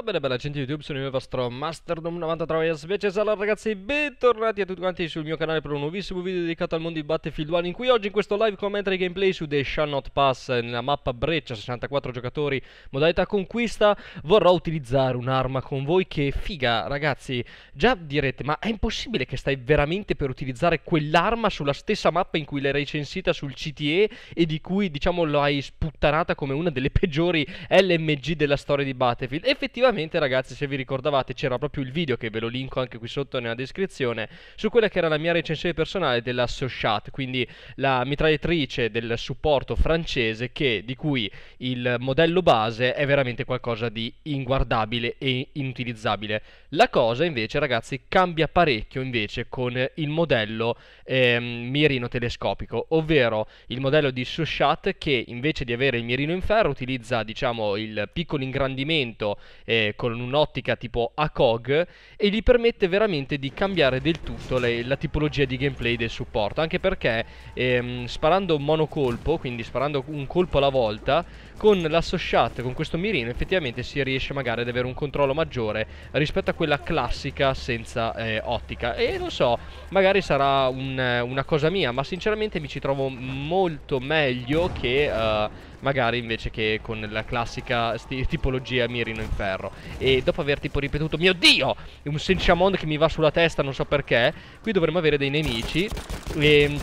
Sta bene bella gente YouTube, sono io il vostro Masterdom93 Specie Allora ragazzi, bentornati a tutti quanti sul mio canale per un nuovissimo video dedicato al mondo di Battlefield 1 In cui oggi in questo live commentary gameplay su The Shannot Pass Nella mappa Breccia, 64 giocatori, modalità conquista Vorrò utilizzare un'arma con voi. Che figa ragazzi. Già direte, ma è impossibile che stai veramente per utilizzare quell'arma sulla stessa mappa in cui l'hai recensita sul CTE E di cui diciamo lo hai sputtanata come una delle peggiori LMG della storia di Battlefield? Effettivamente ragazzi se vi ricordavate c'era proprio il video che ve lo linko anche qui sotto nella descrizione su quella che era la mia recensione personale della Sochat quindi la mitragliatrice del supporto francese che, di cui il modello base è veramente qualcosa di inguardabile e inutilizzabile. La cosa invece ragazzi cambia parecchio invece con il modello ehm, mirino telescopico ovvero il modello di Sochat che invece di avere il mirino in ferro utilizza diciamo il piccolo ingrandimento eh, con un'ottica tipo ACOG e gli permette veramente di cambiare del tutto le, la tipologia di gameplay del supporto. Anche perché ehm, sparando monocolpo quindi sparando un colpo alla volta con l'asso shot con questo mirino effettivamente si riesce magari ad avere un controllo maggiore rispetto a quella classica senza eh, ottica. E non so magari sarà un, una cosa mia ma sinceramente mi ci trovo molto meglio che uh, magari invece che con la classica tipologia mirino in ferro. E dopo aver tipo ripetuto mio dio un Senciamon che mi va sulla testa non so perché qui dovremmo avere dei nemici. E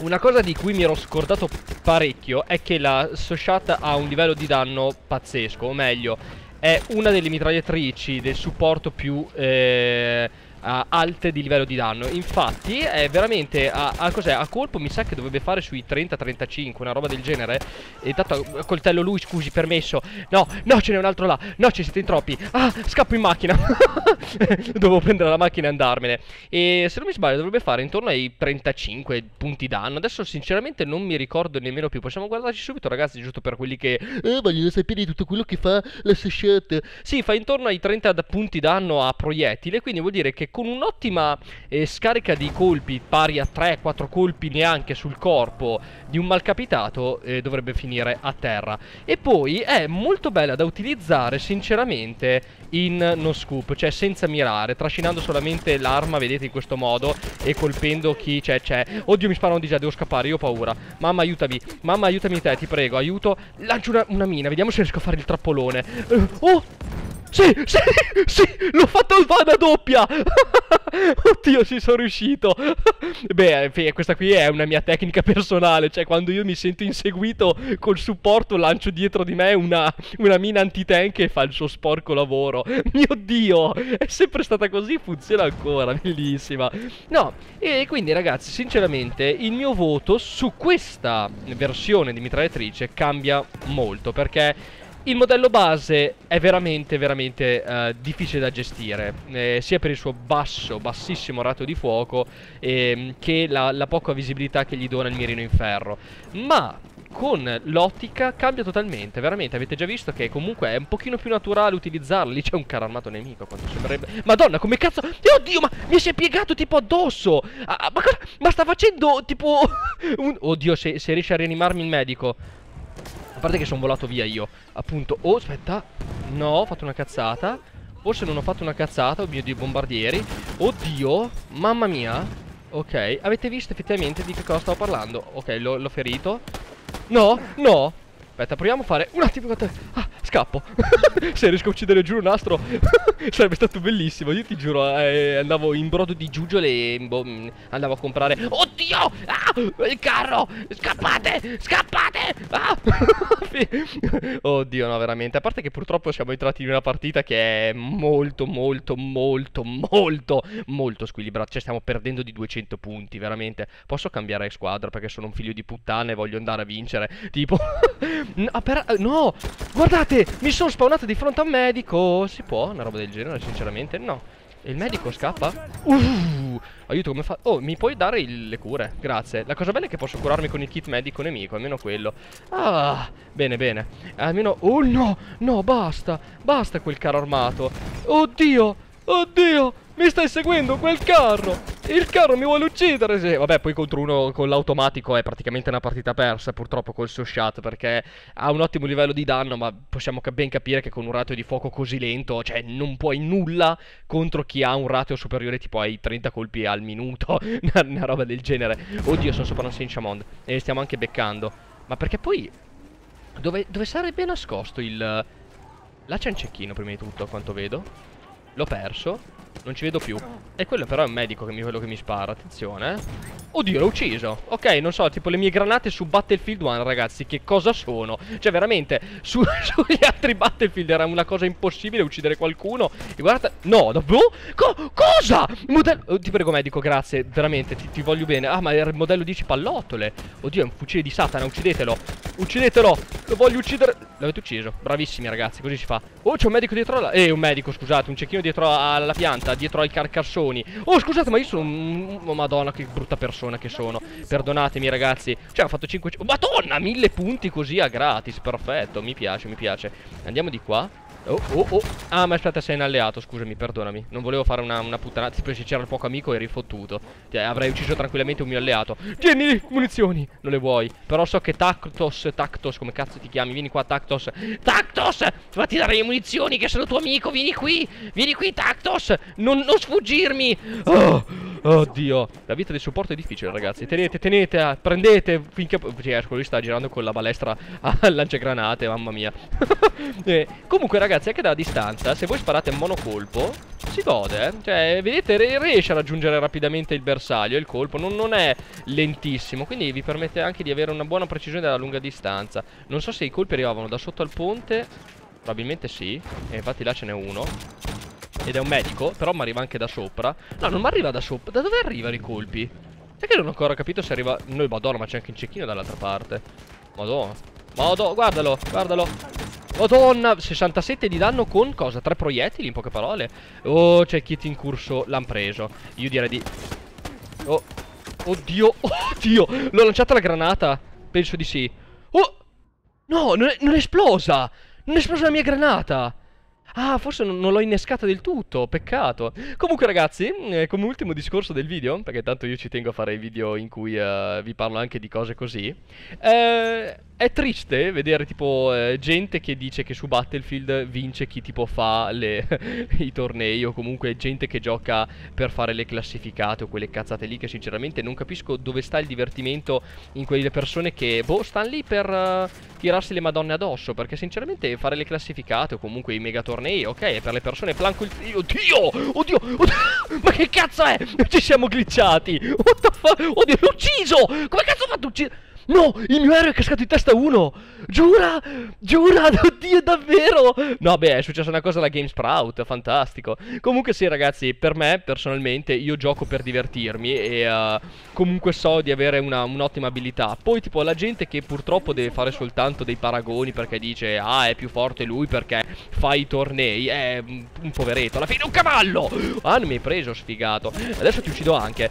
una cosa di cui mi ero scordato parecchio è che la Soshat ha un livello di danno pazzesco, o meglio, è una delle mitragliatrici del supporto più... Eh, uh, alte di livello di danno. Infatti, è veramente a, a, a, colpo mi sa che dovrebbe fare sui 30-35, una roba del genere. E tanto coltello lui, scusi, permesso. No, no, ce n'è un altro là. No, ci siete in troppi. Ah, scappo in macchina. Dovevo prendere la macchina e andarmene. E se non mi sbaglio, dovrebbe fare intorno ai 35 punti danno. Adesso, sinceramente, non mi ricordo nemmeno più. Possiamo guardarci subito, ragazzi, giusto per quelli che eh, vogliono sapere tutto quello che fa la Sashat. Sì, fa intorno ai 30 punti danno a proiettile. Quindi vuol dire che con un'ottima eh, scarica di colpi pari a 3-4 colpi neanche sul corpo di un malcapitato eh, dovrebbe finire a terra. E poi è molto bella da utilizzare sinceramente in no scoop, cioè senza mirare, trascinando solamente l'arma, vedete in questo modo, e colpendo chi c'è, c'è. Oddio mi sparano di già, devo scappare, io ho paura. Mamma aiutami, mamma aiutami te, ti prego, aiuto. Lancio una, una mina, vediamo se riesco a fare il trappolone. Uh, oh! Sì, sì, sì, l'ho fatto vada doppia. Oddio, ci sono riuscito. Beh, questa qui è una mia tecnica personale Cioè, quando io mi sento inseguito col supporto Lancio dietro di me una, una mina anti-tank E fa il suo sporco lavoro. Mio Dio, è sempre stata così Funziona ancora, bellissima. No, e quindi ragazzi, sinceramente Il mio voto su questa versione di mitragliatrice Cambia molto Perché il modello base è veramente, veramente uh, difficile da gestire, eh, sia per il suo basso, bassissimo ratio di fuoco, eh, che la, la poca visibilità che gli dona il mirino in ferro. Ma con l'ottica cambia totalmente, veramente, avete già visto che comunque è un pochino più naturale utilizzarlo, lì c'è un caro armato nemico quando sembrerebbe... Madonna, come cazzo... Oddio, ma mi si è piegato tipo addosso! Ah, ma, ma, sta facendo tipo... un... Oddio, se, se riesce a rianimarmi il medico... A parte che sono volato via io. Appunto Oh aspetta. No ho fatto una cazzata. Forse non ho fatto una cazzata Ho mio dio bombardieri. Oddio Mamma mia. Ok Avete visto effettivamente di che cosa stavo parlando? Ok l'ho ferito. No No. Aspetta proviamo a fare un attimo Ah Scappo. Se riesco a uccidere giù un nastro Sarebbe stato bellissimo. Io ti giuro eh, Andavo in brodo di giuggiole E boh, mm, andavo a comprare. Oddio! Ah, Il carro! Scappate! Scappate! Ah. Oddio no veramente. A parte che purtroppo siamo entrati in una partita Che è molto molto molto Molto molto squilibrata. Cioè stiamo perdendo di 200 punti Veramente. Posso cambiare squadra Perché sono un figlio di puttana E voglio andare a vincere. Tipo No! Guardate mi sono spawnato di fronte a un medico. Si può? Una roba del genere sinceramente No. Il medico scappa? Uh, aiuto come fa? Oh, mi puoi dare il, le cure? Grazie. La cosa bella è che posso curarmi con il kit medico nemico Almeno quello. Ah, bene, bene. Almeno... Oh no, no, basta. Basta quel caro armato. Oddio, oddio Mi stai seguendo quel carro! Il carro mi vuole uccidere! Sì, vabbè, poi contro uno con l'automatico è praticamente una partita persa, purtroppo col suo shot, perché ha un ottimo livello di danno, ma possiamo ben capire che con un ratio di fuoco così lento, cioè non puoi nulla contro chi ha un ratio superiore tipo ai 30 colpi al minuto, una, una roba del genere. Oddio, sono sopra un Sinchamond e li stiamo anche beccando. Ma perché poi... Dove, dove sarebbe nascosto il... Là c'è un cecchino prima di tutto, a quanto vedo. L'ho perso. Non ci vedo più. E quello però è un medico che mi, quello che mi spara. Attenzione. Eh. Oddio, l'ho ucciso. Ok, non so, tipo le mie granate su Battlefield 1, ragazzi, che cosa sono? Cioè, veramente, su, sugli altri Battlefield era una cosa impossibile uccidere qualcuno. E guardate... No, davvero? Co cosa? Modello... Oh, ti prego, medico, grazie. Veramente, ti, ti, voglio bene. Ah, ma era il modello 10 pallottole. Oddio, è un fucile di Satana, uccidetelo. Uccidetelo. Lo voglio uccidere. L'avete ucciso. Bravissimi, ragazzi, così si fa. Oh, c'è un medico dietro alla... Eh, un medico, scusate, un cecchino dietro alla pianta, dietro ai carcassoni. Oh, scusate, ma io sono un... Oh, madonna, che brutta persona che sono Perdonatemi ragazzi Cioè ho fatto 5 Madonna mille punti così a gratis Perfetto mi piace mi piace Andiamo di qua Oh, oh, oh. Ah, ma aspetta, sei un alleato, scusami, perdonami. Non volevo fare una, una puttanata. Tipo, se c'era il poco amico eri fottuto. Cioè, avrei ucciso tranquillamente un mio alleato. Tieni munizioni! Non le vuoi. Però so che Tactos, Tactos, come cazzo ti chiami? Vieni qua, Tactos. Tactos! Fatti dare le munizioni, che sono tuo amico. Vieni qui. Vieni qui, Tactos. Non, non sfuggirmi. Oh. Oddio. La vita del supporto è difficile ragazzi. Tenete, tenete, eh, prendete Finché Cioè, lui sta girando con la balestra a lanciagranate Mamma mia. Eh, Comunque ragazzi, anche da distanza Se voi sparate monocolpo Si gode, eh. Cioè, vedete, riesce a raggiungere rapidamente il bersaglio Il colpo. Non, non è lentissimo Quindi vi permette anche di avere una buona precisione dalla lunga distanza. Non so se i colpi arrivavano da sotto al ponte. Probabilmente sì. E infatti là ce n'è uno ed è un medico, però mi arriva anche da sopra. No, non mi arriva da sopra. Da dove arrivano i colpi? Sai che non ho ancora capito se arriva... Noi, madonna, ma c'è anche un cecchino dall'altra parte. Madonna. Madonna, guardalo, guardalo. Madonna, 67 di danno con cosa? Tre proiettili, in poche parole? Oh, c'è Kit in corso, l'han preso. Io direi di... Oh, oddio, oddio. L'ho lanciata la granata. Penso di sì. Oh, no, non è, non è esplosa. Non è esplosa la mia granata. Ah, forse non, non l'ho innescata del tutto, peccato. Comunque ragazzi, eh, come ultimo discorso del video, perché tanto io ci tengo a fare i video in cui uh, vi parlo anche di cose così, eh, è triste vedere tipo eh, gente che dice che su Battlefield vince chi tipo fa le, i tornei o comunque gente che gioca per fare le classificate o quelle cazzate lì che sinceramente non capisco dove sta il divertimento in quelle persone che, boh, stanno lì per uh, tirarsi le madonne addosso, perché sinceramente fare le classificate o comunque i mega tornei ok, per le persone planco il... Oddio, oddio, oddio, ma che cazzo è? Ci siamo glitchati. What the fuck? Oddio, l'ho ucciso! Come cazzo ho fatto uccidere? No, il mio aereo è cascato in testa a uno. Giura, giura, oddio, davvero. No, beh, è successa una cosa alla GameSprout, fantastico. Comunque sì, ragazzi, per me, personalmente, io gioco per divertirmi e uh, comunque so di avere un'ottima un abilità. Poi, tipo, la gente che purtroppo deve fare soltanto dei paragoni perché dice, ah, è più forte lui perché fa i tornei, è un poveretto. Alla fine un cavallo. Ah, non mi hai preso, sfigato. Adesso ti uccido anche.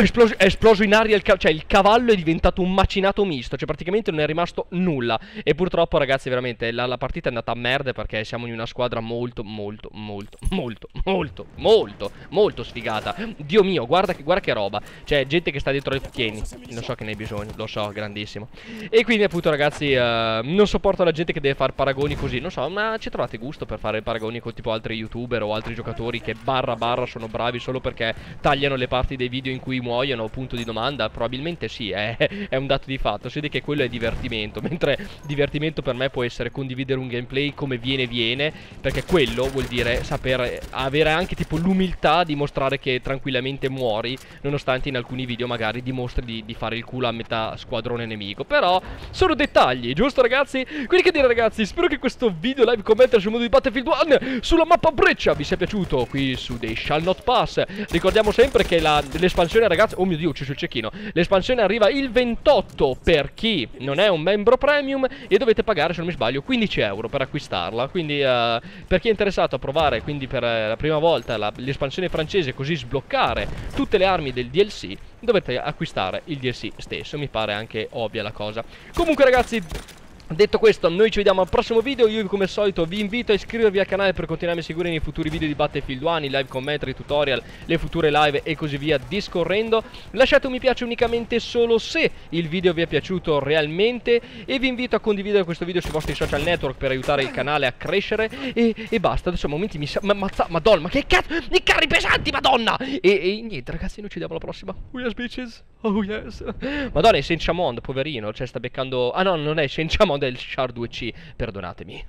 Esploso, è esploso in aria il cavallo, cioè il cavallo è diventato un macinato misto, cioè praticamente non è rimasto nulla. E purtroppo ragazzi veramente la, la partita è andata a merda perché siamo in una squadra molto, molto, molto, molto, molto, molto, molto sfigata. Dio mio, guarda che, guarda che roba. Cioè gente che sta dietro le tieni, lo so che ne hai bisogno, lo so, grandissimo. E quindi appunto ragazzi uh, non sopporto la gente che deve fare paragoni così, non so, ma ci trovate gusto per fare paragoni con tipo altri youtuber o altri giocatori che barra barra sono bravi solo perché tagliano le parti dei video in cui muoiono, punto di domanda? Probabilmente sì, è, è un dato di fatto. Si vede che quello è divertimento, mentre divertimento per me può essere condividere un gameplay come viene viene, perché quello vuol dire saper avere anche tipo l'umiltà di mostrare che tranquillamente muori, nonostante in alcuni video magari dimostri di, di fare il culo a metà squadrone nemico. Però sono dettagli, giusto ragazzi? Quindi che dire ragazzi, spero che questo video live commenter sul mondo di Battlefield 1 sulla mappa Breccia vi sia piaciuto qui su dei Shall Not Pass. Ricordiamo sempre che l'espansione ragazzi, oh mio dio, c'è sul cecchino. L'espansione arriva il 28 per chi non è un membro premium e dovete pagare, se non mi sbaglio, 15 euro per acquistarla. Quindi uh, per chi è interessato a provare, quindi per uh, la prima volta l'espansione francese, così sbloccare tutte le armi del DLC, dovete acquistare il DLC stesso. Mi pare anche ovvia la cosa. Comunque ragazzi... Detto questo, noi ci vediamo al prossimo video. Io, come al solito, vi invito a iscrivervi al canale per continuare a seguire nei futuri video di Battlefield 1, i live commentary, tutorial, le future live e così via discorrendo. Lasciate un mi piace unicamente solo se il video vi è piaciuto realmente. E vi invito a condividere questo video sui vostri social network per aiutare il canale a crescere. E, e basta. Adesso a momenti mi sa. Ma, mazza, madonna, ma che cazzo! I carri pesanti, madonna! E, e niente, ragazzi, noi ci vediamo alla prossima. Oh yes, bitches. Oh yes. Madonna, è Senchamond, poverino. Cioè, sta beccando. Ah, no, non è Senchamond del Char 2C, perdonatemi.